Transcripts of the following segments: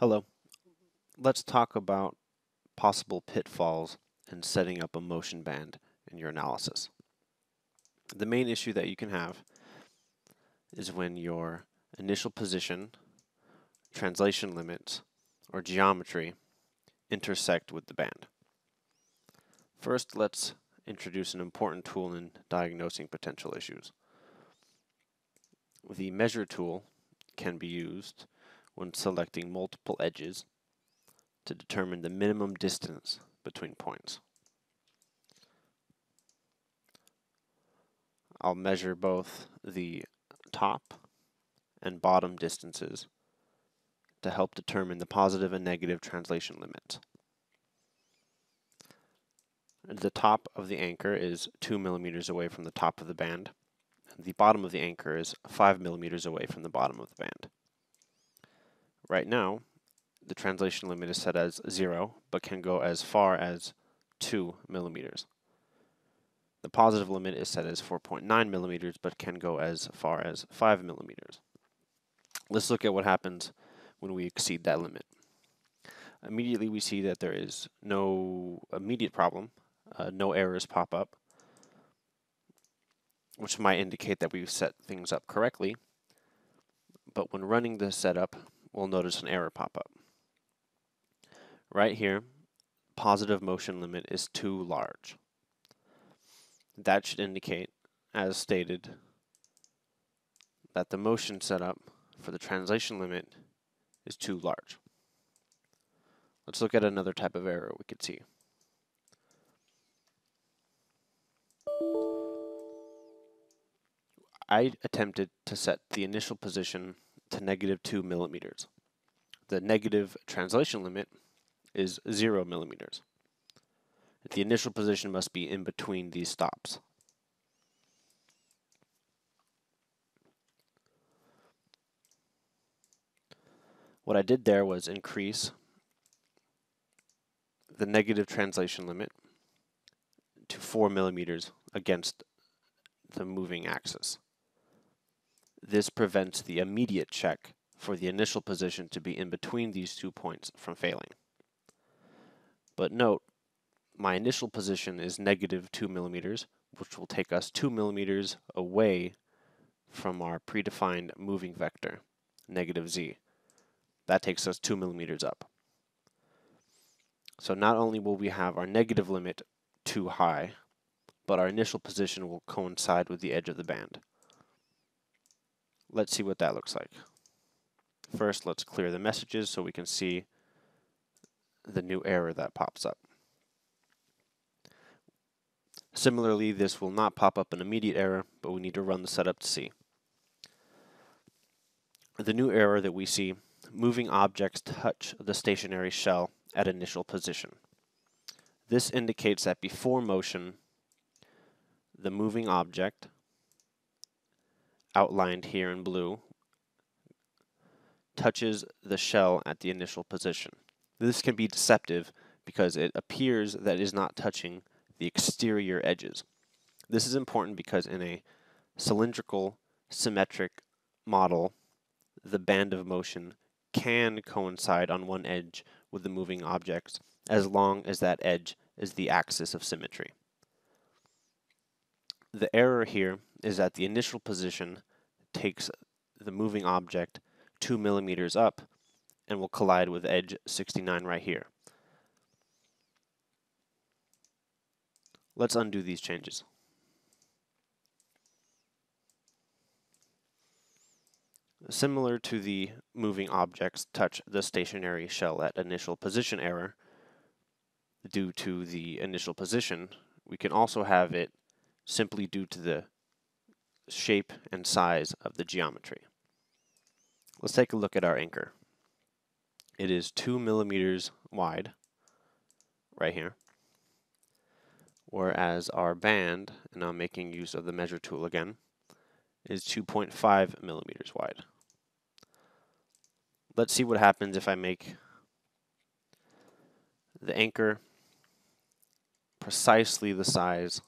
Hello. Let's talk about possible pitfalls in setting up a motion band in your analysis. The main issue that you can have is when your initial position, translation limits, or geometry intersect with the band. First, let's introduce an important tool in diagnosing potential issues. The measure tool can be used when selecting multiple edges to determine the minimum distance between points. I'll measure both the top and bottom distances to help determine the positive and negative translation limits. The top of the anchor is 2 millimeters away from the top of the band. The bottom of the anchor is 5 millimeters away from the bottom of the band. Right now, the translation limit is set as 0, but can go as far as 2 millimeters. The positive limit is set as 4.9 millimeters, but can go as far as 5 millimeters. Let's look at what happens when we exceed that limit. Immediately we see that there is no immediate problem, uh, no errors pop up, which might indicate that we've set things up correctly. But when running the setup, we'll notice an error pop up. Right here, positive motion limit is too large. That should indicate, as stated, that the motion setup for the translation limit is too large. Let's look at another type of error we could see. I attempted to set the initial position to negative 2 millimeters. The negative translation limit is 0 millimeters. The initial position must be in between these stops. What I did there was increase the negative translation limit to 4 millimeters against the moving axis. This prevents the immediate check for the initial position to be in between these two points from failing. But note, my initial position is negative 2 millimeters, which will take us 2 millimeters away from our predefined moving vector, negative z. That takes us 2 millimeters up. So not only will we have our negative limit too high, but our initial position will coincide with the edge of the band. Let's see what that looks like. First, let's clear the messages so we can see the new error that pops up. Similarly, this will not pop up an immediate error, but we need to run the setup to see. The new error that we see, moving objects touch the stationary shell at initial position. This indicates that before motion, the moving object, outlined here in blue, touches the shell at the initial position. This can be deceptive because it appears that it is not touching the exterior edges. This is important because in a cylindrical symmetric model, the band of motion can coincide on one edge with the moving objects as long as that edge is the axis of symmetry. The error here is that the initial position takes the moving object 2 millimeters up and will collide with edge 69 right here. Let's undo these changes. Similar to the moving objects touch the stationary shell at initial position error, due to the initial position, we can also have it simply due to the shape and size of the geometry. Let's take a look at our anchor. It is 2 millimeters wide, right here, whereas our band, and I'm making use of the measure tool again, is 2.5 millimeters wide. Let's see what happens if I make the anchor precisely the size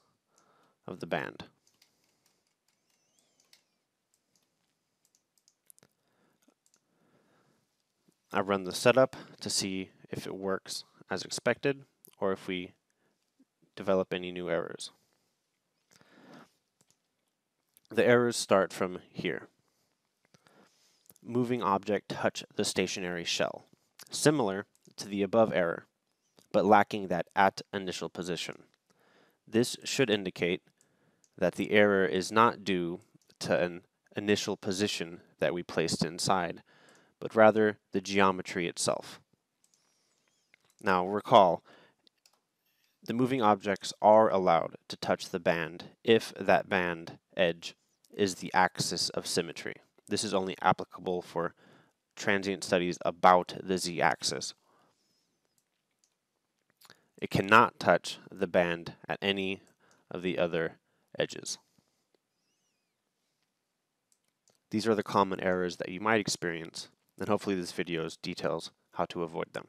of the band. I run the setup to see if it works as expected or if we develop any new errors. The errors start from here. Moving object touch the stationary shell. Similar to the above error, but lacking that at initial position. This should indicate that the error is not due to an initial position that we placed inside, but rather the geometry itself. Now recall, the moving objects are allowed to touch the band if that band edge is the axis of symmetry. This is only applicable for transient studies about the z-axis. It cannot touch the band at any of the other edges. These are the common errors that you might experience, and hopefully this video details how to avoid them.